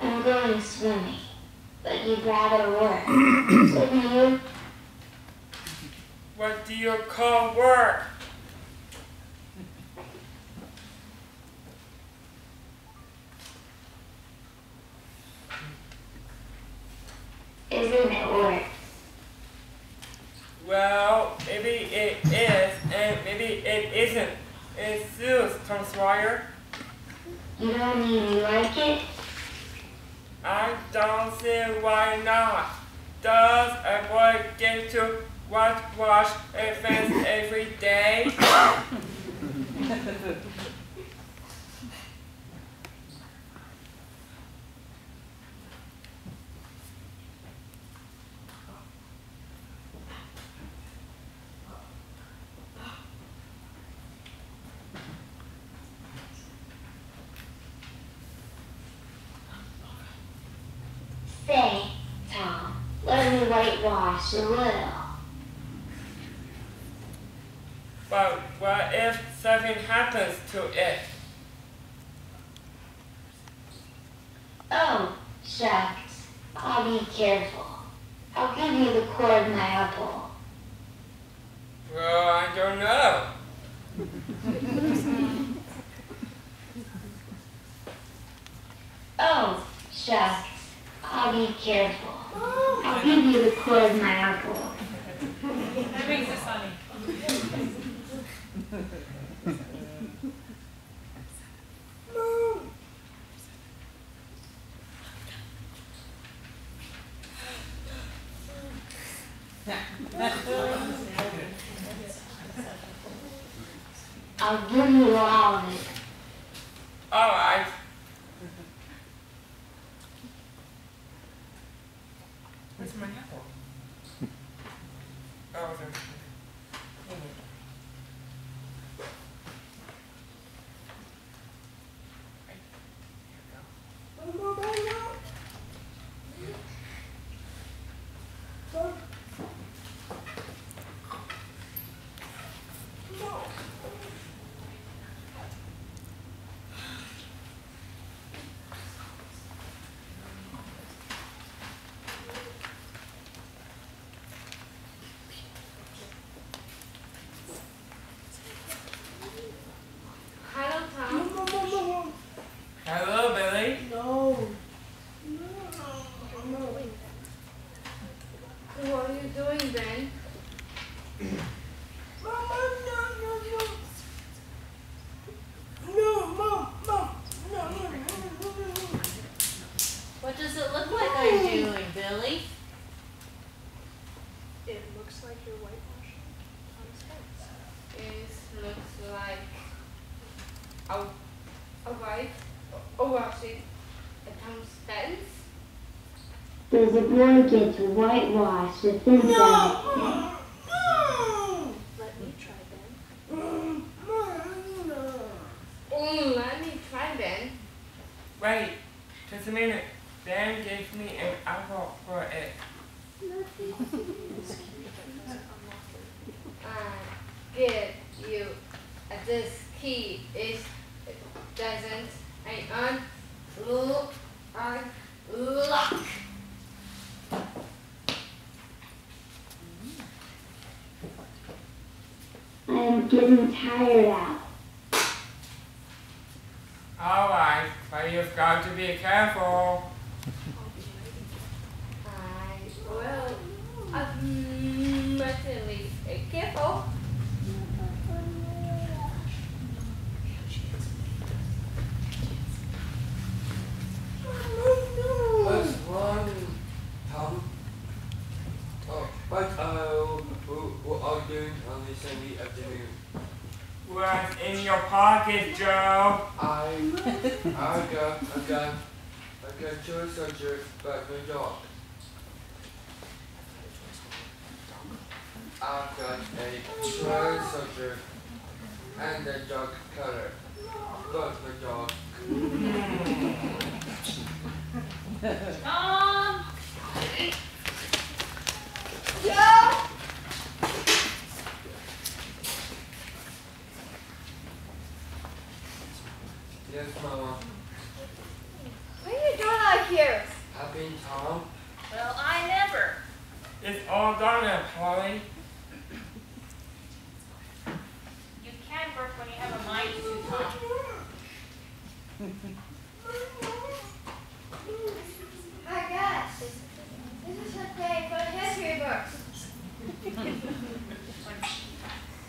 I'm going swimming. But you'd rather work. Wouldn't you? What do you call work? Isn't it work? Well, maybe it is, and maybe it isn't. It suits, Tom Sawyer. You don't even like it? I don't see why not. Does a boy get to whitewash a face every day? Say, Tom, me whitewash a little. But what if something happens to it? Oh, shucks. I'll be careful. I'll give you the core of my apple. Well, I don't know. Oh, shucks. I'll be careful. I'll give you the core of my apple. That makes it funny. I'll give you all of it. Alright. Where's my apple? Oh, there. Hello, Tom. Hello, Billy. No. What are you doing, Ben? What does it look like I'm doing, Billy? It looks like you're whitewashing Tom's fence. It looks like. Oh, white. Oh, washing a Tom's fence. Does a blanket whitewash the fence out? Let me try Ben. Mm, let me try Ben. Wait, just a minute. Ben gave me an apple for it. Uh, give you uh, this key is doesn't I unlock unlock. I'm getting tired out. Alright, but you've got to be careful. I will ultimately be careful. What's wrong, Tom? Oh, what uh, what are you doing on this Sunday afternoon? What's in your pocket, Joe? I, I got, I got, I got two soldiers, but no dog. I've got a toy soldier and a dog color, but no dog. Tom! Yes, Mama. What are you doing out here? Happy Tom? Well, I never. It's all done now, Polly. You can work when you have a mind to, Tom. Hi guys. This is a day for history books. When,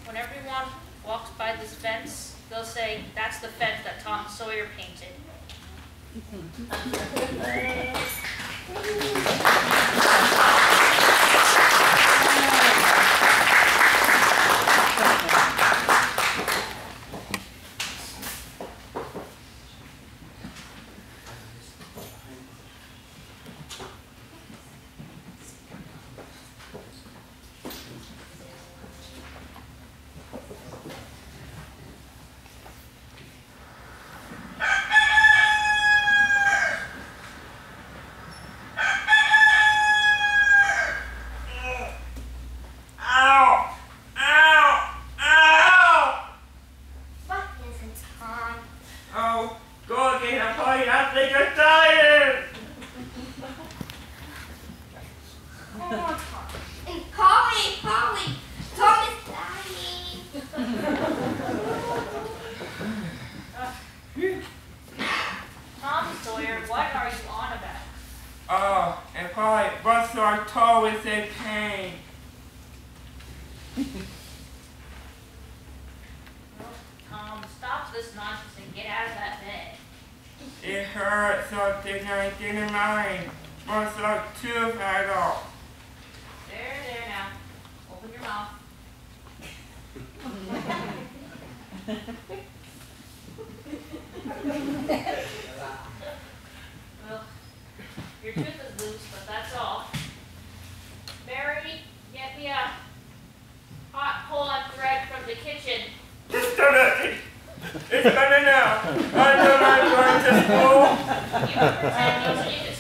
when everyone walks by this fence, they'll say, that's the fence that Tom Sawyer painted. Ow! Ow! Ow! What is it, Tom? Oh, go again, I'm Polly. I think I'm tired. Come on, Tom. Aunt Polly, Polly, Tom is dying. Tom Sawyer, what are you on about? Oh, Aunt Polly, what's our toe with a pain? Well, Tom, stop this nonsense and get out of that bed. It hurt so didn't mind. Was like tooth at all. There, there now. Open your mouth. well, your tooth is loose, but that's all. Mary, get me a hot pull on thread from the kitchen. Just do it. It's better now. I know I'm going to school.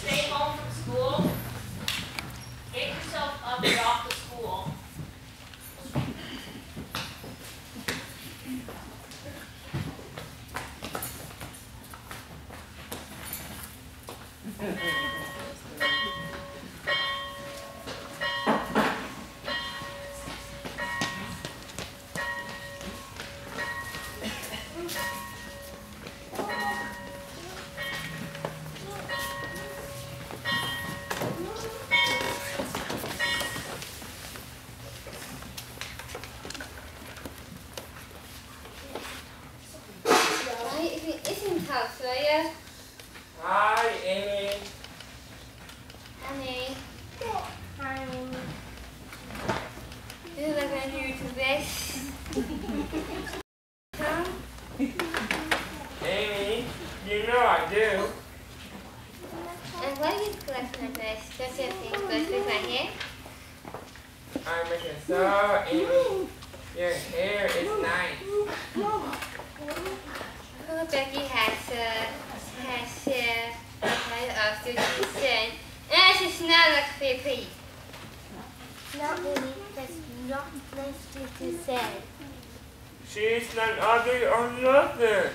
She's not ugly or nothing.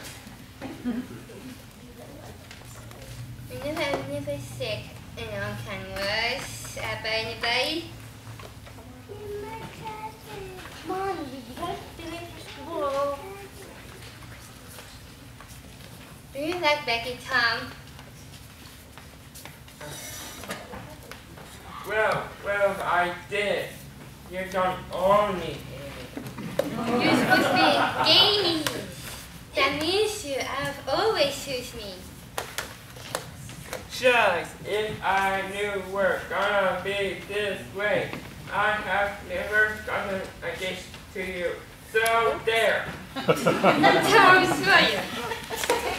I never, I'm never sick and on cameras uh, by anybody. Come on, you do it for school. Do you like Becky Tom? Well, well, I did. You don't own me, Amy. You're supposed to be gaming. That means you have always used me. Shucks, if I knew we're gonna be this way, I have never gotten engaged to you. So there. That's how I'm swearing.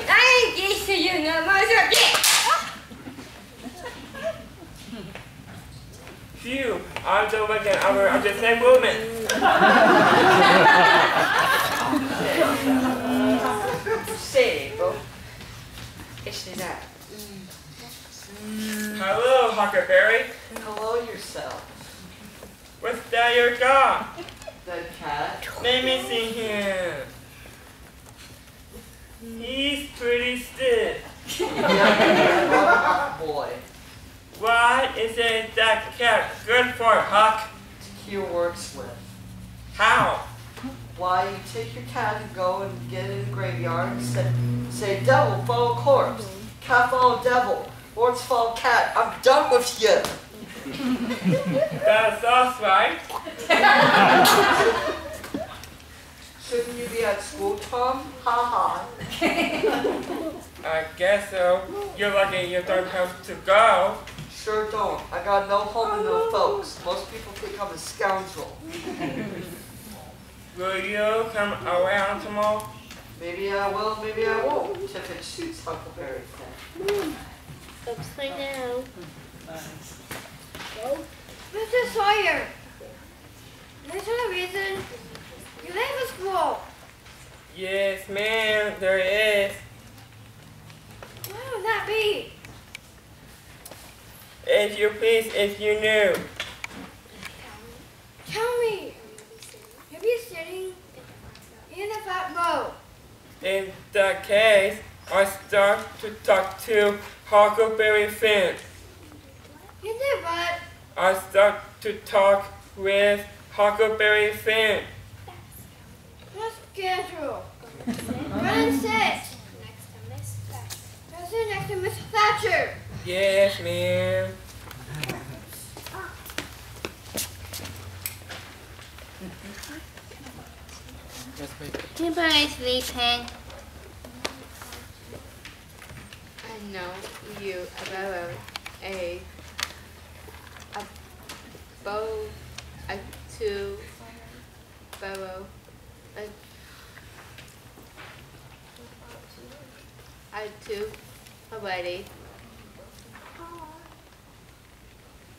I ain't engaged to you no more, so yeah. Phew, I'm the weekend hour of the same woman. Sebo. Jeśli tak. Hello, Huckleberry. Hello yourself. What's that your dog? The cat. Let me see him. He's pretty stiff. Boy. Why isn't that cat good for Huck? He works with. How? Why you take your cat and go and get in the graveyard and say, say devil follow corpse, cat follow devil, follow cat. I'm done with you. That's us, right? Shouldn't you be at school, Tom? Ha ha. I guess so. You're lucky you don't have to go. Sure don't. I got no home and no folks. Most people think I'm a scoundrel. Will you come around tomorrow? Maybe I will, maybe I won't. If it suits Huckleberry Finn. Upside down. Mr. Sawyer, there's a reason you leave the school. Yes, ma'am, there is. What would that be? If you please, if you knew. Tell me. You'll be sitting in the fat boat. In that case, I start to talk to Huckleberry Finn. You did what? I start to talk with Huckleberry Finn. What's schedule? Run sit. Go sit next to Miss Thatcher. Yes, ma'am. Goodbye, sleeping. I know you about a a bow a two bow a a two already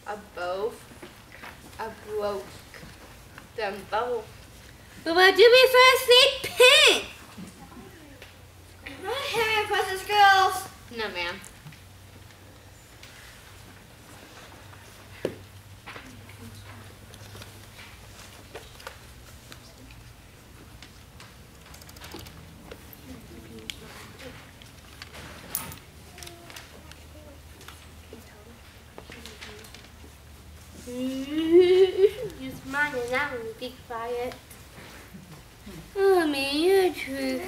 a both a broke them both But what do we first sleeping? Not no ma'am and now and be quiet. Oh, man, you're a true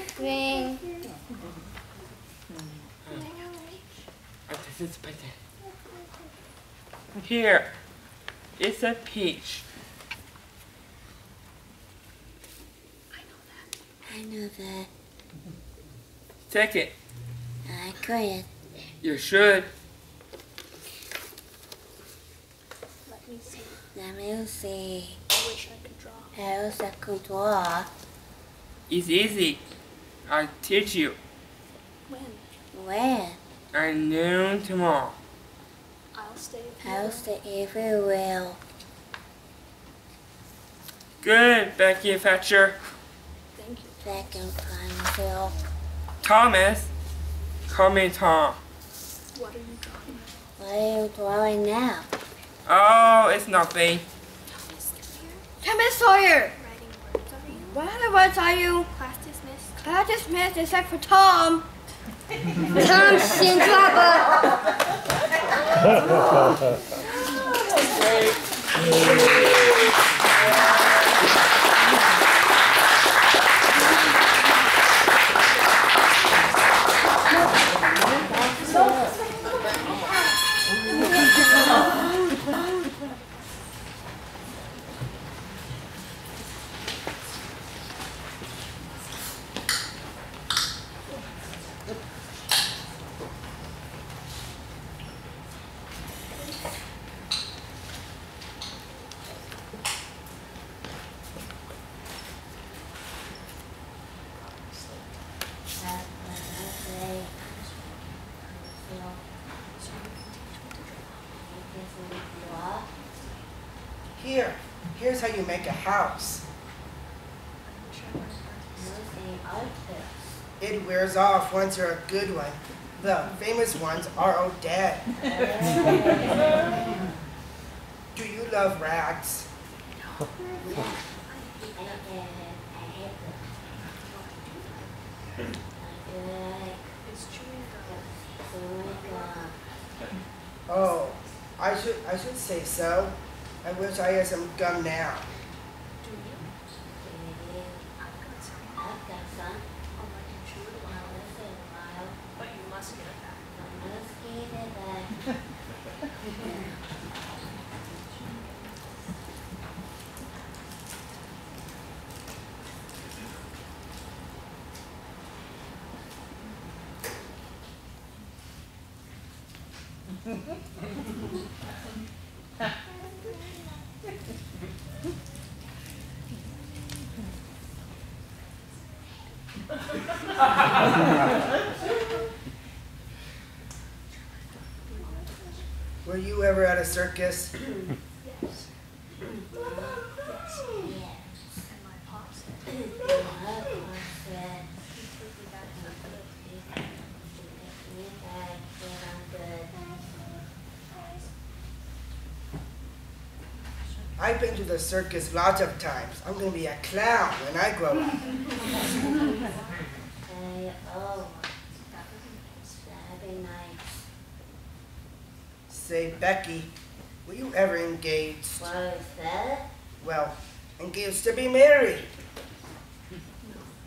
thing. Anticipated. Here, it's a peach. I know that. I know that. Take it. I couldn't. You should. Let me see. Let me see. I wish I could draw. How else I could draw? It's easy. I'll teach you. When? When? At noon tomorrow. I'll stay How's the everywhere? Good, Becky Thatcher. Thank you. Second Pineville. Thomas. Call me Tom. What are you drawing? What are you drawing now? Oh, it's nothing. Come in, Sawyer. Writing words, are you? What other words are you? Class dismissed. Class dismissed except for Tom. Tom's in trouble. Here's how you make a house. It wears off once you're a good one. The famous ones are all dead. Do you love chewing gum. Oh, I should I should say so. I wish I had some gum now. Do you? I've got some. I'll let you chew it a while. But you must get it back. Were you ever at a circus? Yes. And my pop said completely back to the I've been to the circus lots of times. I'm gonna be a clown when I grow up. Say, Becky, ever engaged? What is that? Well, engaged to be married.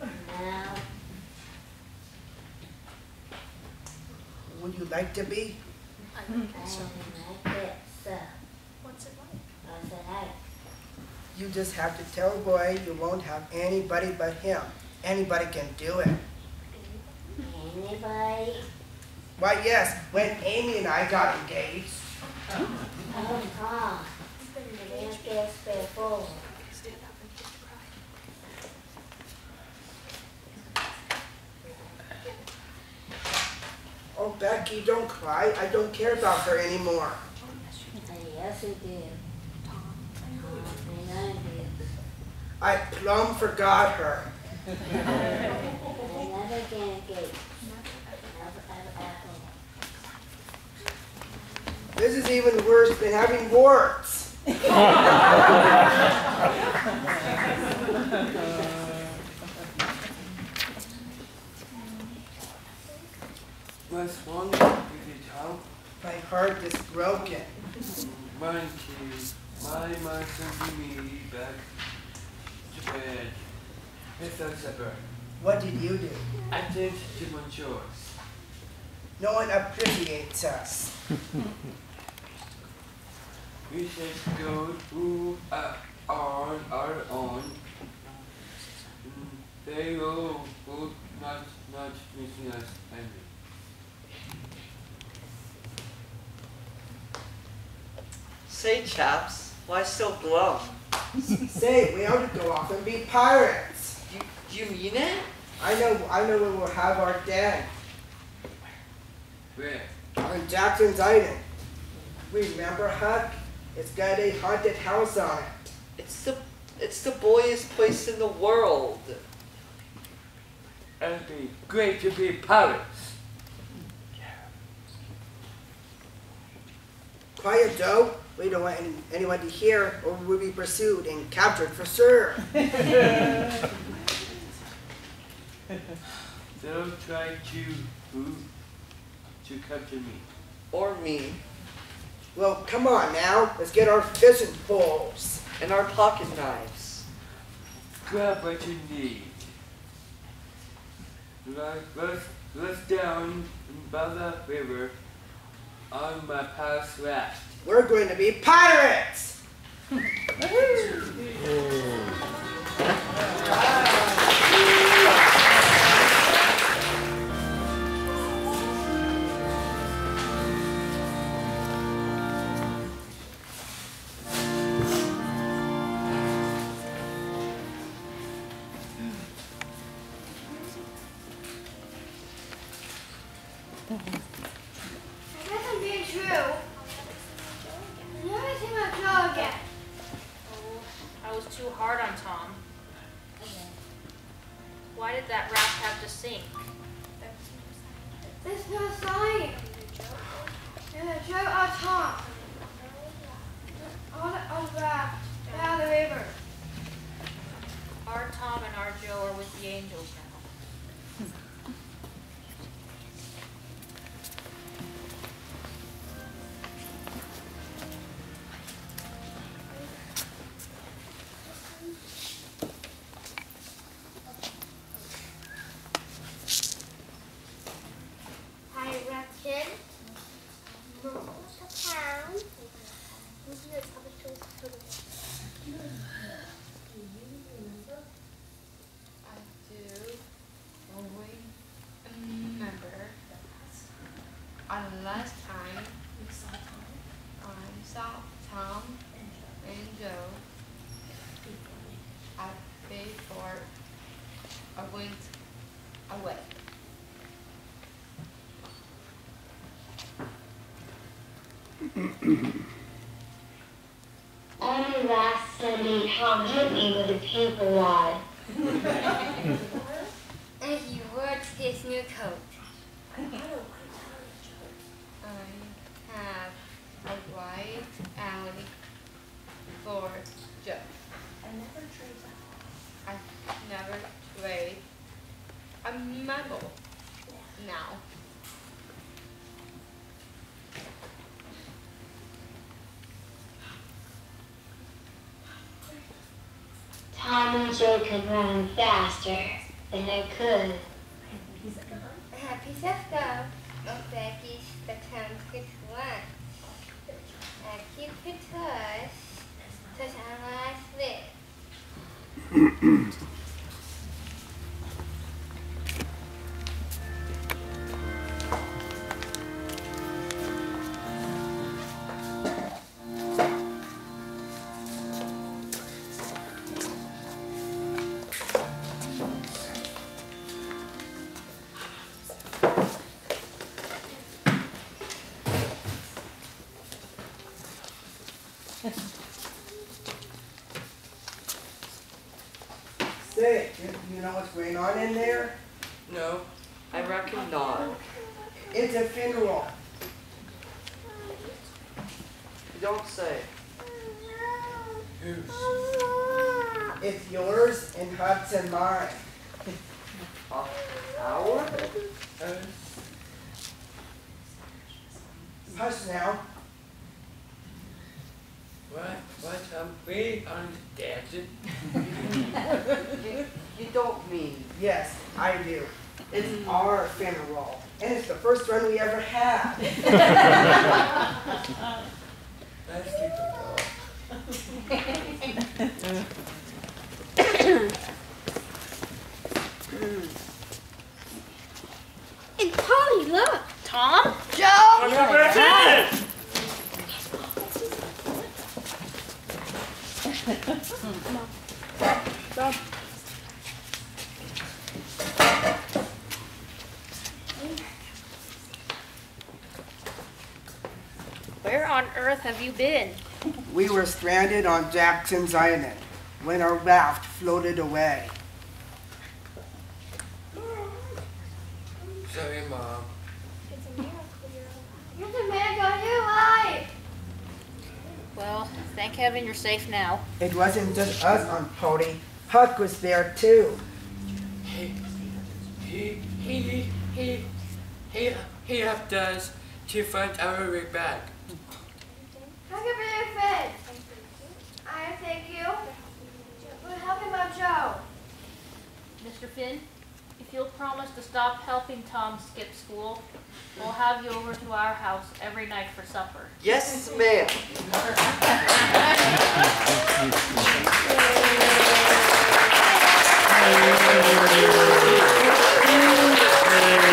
Now, Would you like to be? I I think so. like it, so, What's it like? what's it like? You just have to tell the boy you won't have anybody but him. Anybody can do it. Anybody? Why, yes, when Amy and I got engaged. Oh. Oh, Tom, you didn't before. Stand up and kiss the bride. Oh, Becky, don't cry. I don't care about her anymore. Yes, you Yes, you do. Tom. Tom, I know you. I plumb forgot her. I never can get, Never ever. never, ever, ever. This is even worse than having warts. What's wrong with you, Tom? My heart is broken. Monkey, my mom sent me back to bed. Without supper. What did you do? I did do my chores. No one appreciates us. We should go to uh, on our own. Mm, They will will not not missing us any. Say, chaps, why so glum? Say, we ought to go off and be pirates. You, you mean it? I know, I know where we'll have our den. Where? On Jackson's Island. Remember, Huck? It's got a haunted house on it. It's the it's the boyiest place in the world. It'd be great to be pirates. Quiet, Joe. We don't want any- anyone to hear or we'll be pursued and captured for sure. don't try to who to capture me. Or me. Well, come on now. Let's get our fishing poles. And our pocket knives. Grab what you need. Like let's let's down by the river on my past raft. We're going to be pirates! reckon most of town. I do always remember on the last time I saw Tom and Joe. I before I went away. Only last Sunday, Tom hit me with a paper rod. And he wore his new coat. I have a white alley for Joe. I never trade I never trade a medal now. Tom and Joe could run faster than I could. Happy Sefko. Och Becky's the country one. I keep it us. Cause I like this. Know what's going on in there? No, I reckon not. It's a funeral. You don't say. It's yours and Huck's and mine. Uh, our? Hush now. What? What? I'm free on the desert. You, you don't mean. Yes, I do. It's our funeral. And it's the first one we ever had. Let's keep. Aunt Polly, look. Tom? Joe. What's up with that? Where on earth have you been? We were stranded on Jackson's Island when our raft floated away. Sorry, Mom. You're the man got you alive. Well, thank heaven you're safe now. It wasn't just us on Pody. Huck was there too. He, he, he, he, he, he helped us to find our way back. How can be fed? I thank you. But how about Joe? Mr. Finn, if you'll promise to stop helping Tom skip school, we'll have you over to our house every night for supper. Yes, ma'am.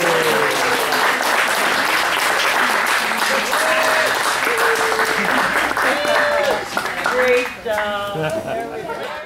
ハハハハ!